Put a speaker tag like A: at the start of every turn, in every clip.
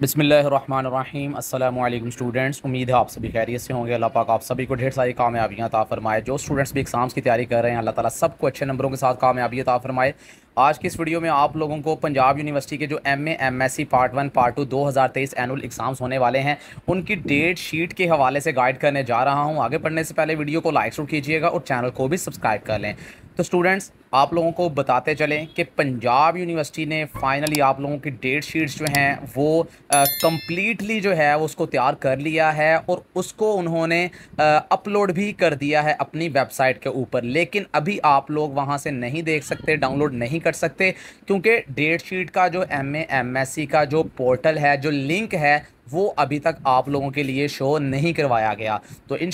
A: बिसमीम अल्लाम स्टूडेंट्स। उम्मीद है आप सभी खैरियत से होंगे। अल्लाह पाक आप सभी को ढेर सारी कामयाबियाँ ता फरमाए। जो स्टूडेंट्स भी एग्ज़ाम्स की तैयारी कर रहे हैं, अल्लाह ताला सबको अच्छे नंबरों के साथ कामयाबी ता फरमाए। आज की इस वीडियो में आप लोगों को पंजाब यूनिवर्सिटी के जो M M S C part one, part two, दो हज़ार तेईस एनुअल एग्ज़ाम्स होने वाले हैं। उनकी डेट शीट के हवाले से गाइड करने जा रहा हूँ। आगे पढ़ने से पहले वीडियो को लाइक शुरू कीजिएगा और चैनल को भी सब्सक्राइब कर लें। तो स्टूडेंट्स आप लोगों को बताते चलें कि पंजाब यूनिवर्सिटी ने फाइनली आप लोगों की डेट शीट्स जो हैं, वो कम्प्लीटली जो है, उसको तैयार कर लिया है और उसको उन्होंने अपलोड भी कर दिया है अपनी वेबसाइट के ऊपर। लेकिन अभी आप लोग वहाँ से नहीं देख सकते डाउनलोड नहीं कर सकते, क्योंकि डेट शीट का जो एम एम का जो पोर्टल है, जो लिंक है, वो अभी तक आप लोगों के लिए शो नहीं करवाया गया। तो इन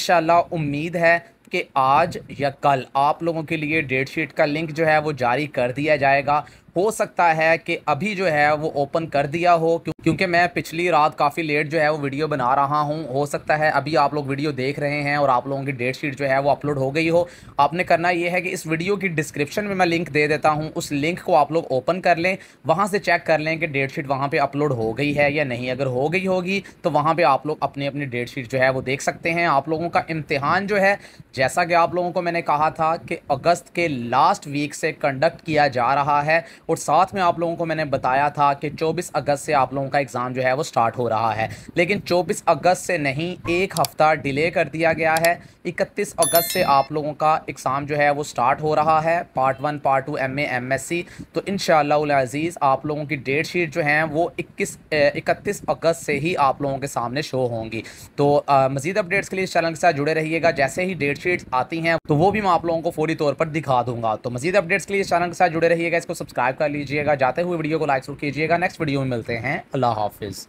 A: उम्मीद है कि आज या कल आप लोगों के लिए डेट शीट का लिंक जो है वो जारी कर दिया जाएगा। हो सकता है कि अभी जो है वो ओपन कर दिया हो क्योंकि मैं पिछली रात काफ़ी लेट जो है वो वीडियो बना रहा हूँ। हो सकता है अभी आप लोग वीडियो देख रहे हैं और आप लोगों की डेट शीट जो है वो अपलोड हो गई हो। आपने करना ये है कि इस वीडियो की डिस्क्रिप्शन में मैं लिंक दे देता हूँ। उस लिंक को आप लोग ओपन कर लें, वहाँ से चेक कर लें कि डेट शीट वहाँ पर अपलोड हो गई है या नहीं। अगर हो गई होगी तो वहाँ पर आप लोग अपनी अपनी डेट शीट जो है वो देख सकते हैं। आप लोगों का इम्तहान जो है, जैसा कि आप लोगों को मैंने कहा था कि अगस्त के लास्ट वीक से कंडक्ट किया जा रहा है। और साथ में आप लोगों को मैंने बताया था कि 24 अगस्त से आप लोगों का एग्ज़ाम जो है वो स्टार्ट हो रहा है। लेकिन 24 अगस्त से नहीं, एक हफ़्ता डिले कर दिया गया है। 31 अगस्त से आप लोगों का एग्ज़ाम जो है वो स्टार्ट हो रहा है, part one, part two, M M S C. तो इन शज़ीज़ आप लोगों की डेट शीट जो हैं वो इक्कीस इकतीस अगस्त से ही आप लोगों के सामने शो होंगी। तो मज़ीद अपडेट्स के लिए इस चैनल के साथ जुड़े रहिएगा। जैसे ही डेट शीट्स आती हैं तो वो भी मैं आप लोगों को फौरी तौर पर दिखा दूँगा। तो मज़ीद अपडेट्स के लिए इस चैनल के साथ जुड़े रहिएगा, इसको सब्सक्राइब कर लीजिएगा। जाते हुए वीडियो को लाइक शुरू कीजिएगा। नेक्स्ट वीडियो में मिलते हैं। अल्लाह हाफिज़।